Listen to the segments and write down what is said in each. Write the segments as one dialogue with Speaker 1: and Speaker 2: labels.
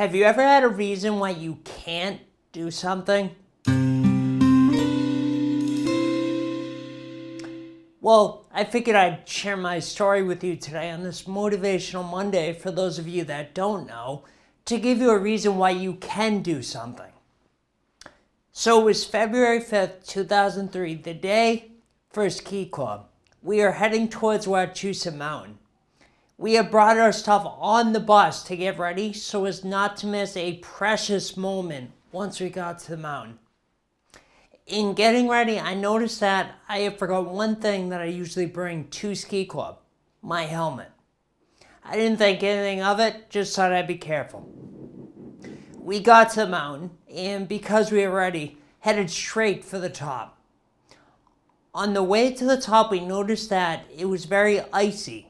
Speaker 1: Have you ever had a reason why you can't do something? Well, I figured I'd share my story with you today on this Motivational Monday for those of you that don't know, to give you a reason why you can do something. So it was February 5th, 2003, the day first ski club. We are heading towards Wachusett Mountain. We had brought our stuff on the bus to get ready so as not to miss a precious moment once we got to the mountain. In getting ready, I noticed that I had forgot one thing that I usually bring to ski club my helmet. I didn't think anything of it, just thought I'd be careful. We got to the mountain, and because we were ready, headed straight for the top. On the way to the top, we noticed that it was very icy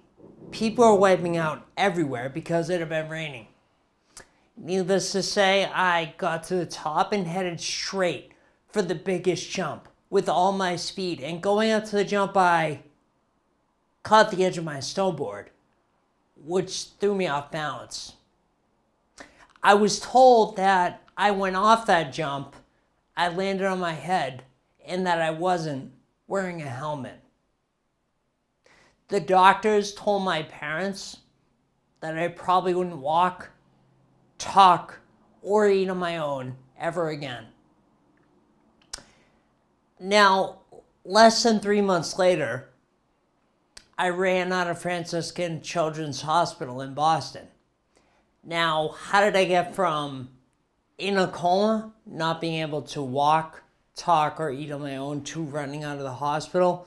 Speaker 1: people are wiping out everywhere because it had been raining. Needless to say, I got to the top and headed straight for the biggest jump with all my speed. And going up to the jump, I caught the edge of my snowboard, which threw me off balance. I was told that I went off that jump, I landed on my head, and that I wasn't wearing a helmet. The doctors told my parents that I probably wouldn't walk, talk, or eat on my own ever again. Now, less than three months later, I ran out of Franciscan Children's Hospital in Boston. Now, how did I get from in a coma, not being able to walk, talk, or eat on my own, to running out of the hospital?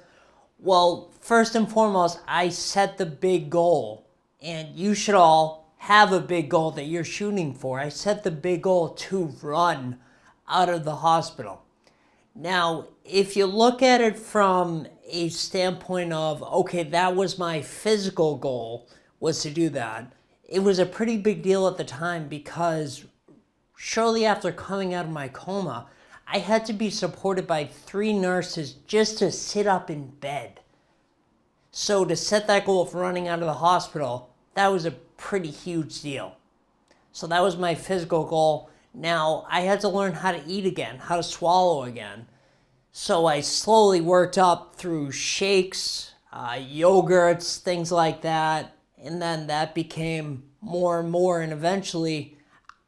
Speaker 1: Well, first and foremost, I set the big goal, and you should all have a big goal that you're shooting for. I set the big goal to run out of the hospital. Now, if you look at it from a standpoint of, okay, that was my physical goal, was to do that, it was a pretty big deal at the time because shortly after coming out of my coma, I had to be supported by three nurses just to sit up in bed. So to set that goal of running out of the hospital, that was a pretty huge deal. So that was my physical goal. Now I had to learn how to eat again, how to swallow again. So I slowly worked up through shakes, uh, yogurts, things like that. And then that became more and more. And eventually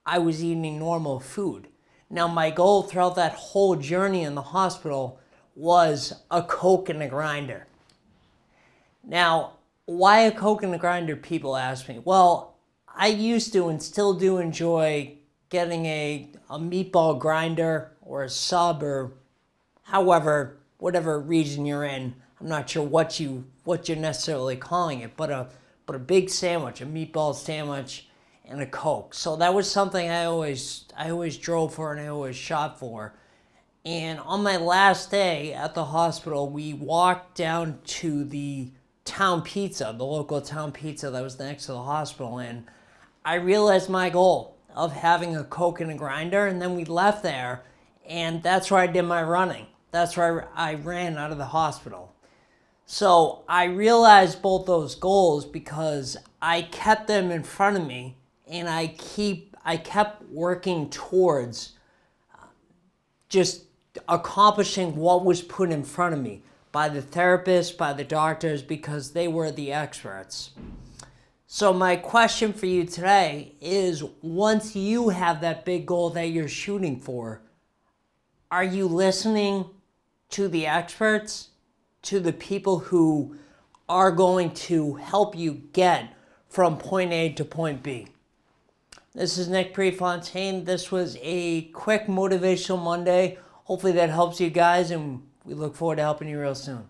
Speaker 1: I was eating normal food. Now, my goal throughout that whole journey in the hospital was a Coke and a grinder. Now, why a Coke and a grinder, people ask me. Well, I used to and still do enjoy getting a, a meatball grinder or a sub or however, whatever region you're in. I'm not sure what you what you're necessarily calling it, but a but a big sandwich, a meatball sandwich and a Coke. So that was something I always I always drove for and I always shot for. And on my last day at the hospital, we walked down to the town pizza, the local town pizza that was next to the hospital, and I realized my goal of having a Coke and a grinder, and then we left there, and that's where I did my running. That's where I ran out of the hospital. So I realized both those goals because I kept them in front of me and I keep I kept working towards uh, just accomplishing what was put in front of me by the therapists, by the doctors, because they were the experts. So, my question for you today is once you have that big goal that you're shooting for, are you listening to the experts, to the people who are going to help you get from point A to point B? This is Nick Prefontaine. This was a quick motivational Monday. Hopefully that helps you guys, and we look forward to helping you real soon.